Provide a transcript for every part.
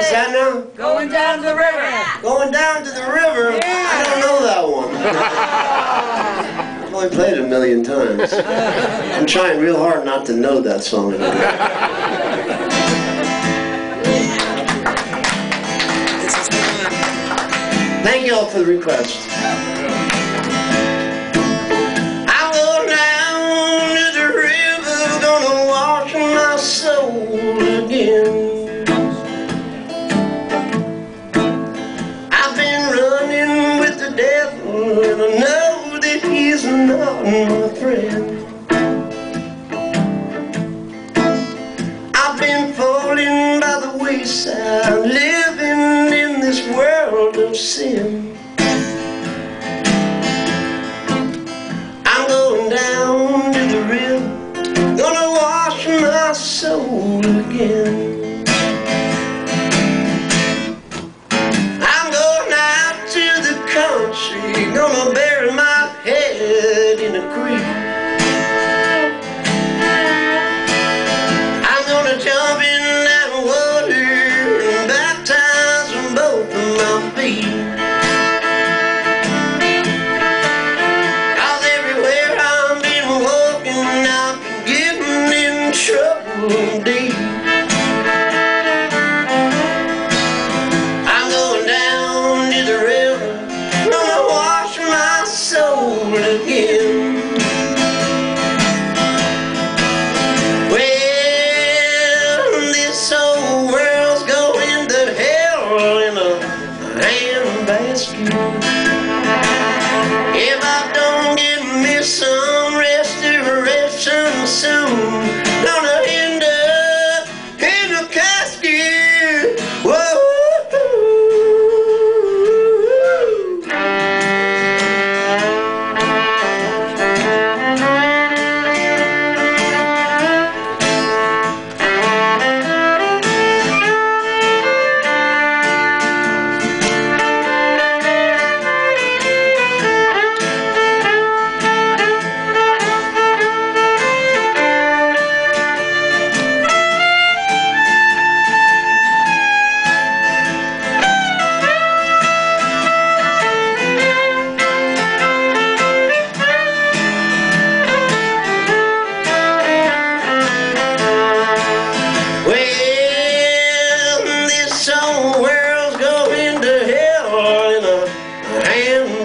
What's? Going down to the river. Going down to the river? I don't know that one. I've only played it a million times. I'm trying real hard not to know that song. Thank you all for the request. Not my friend. I've been falling by the wayside, living in this world of sin. I'm going down to the river, gonna wash my soul again. This world's going to hell in a handbasket. If I don't get me some restoration soon,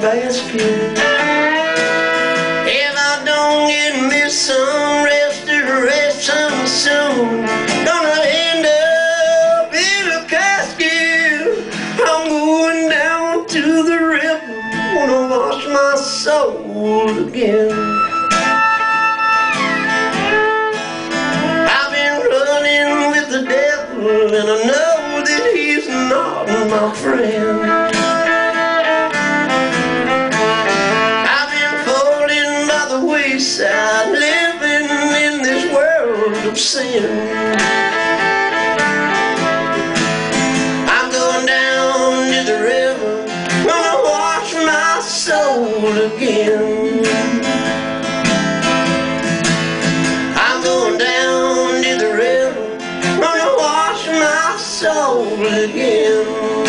handbasket. If I don't get me some restoration soon, gonna end up in a casket. I'm going down to the river, gonna wash my soul again. I've been running with the devil, and I know that he's not my friend. Sin. I'm going down to the river, gonna wash my soul again. I'm going down to the river, gonna wash my soul again.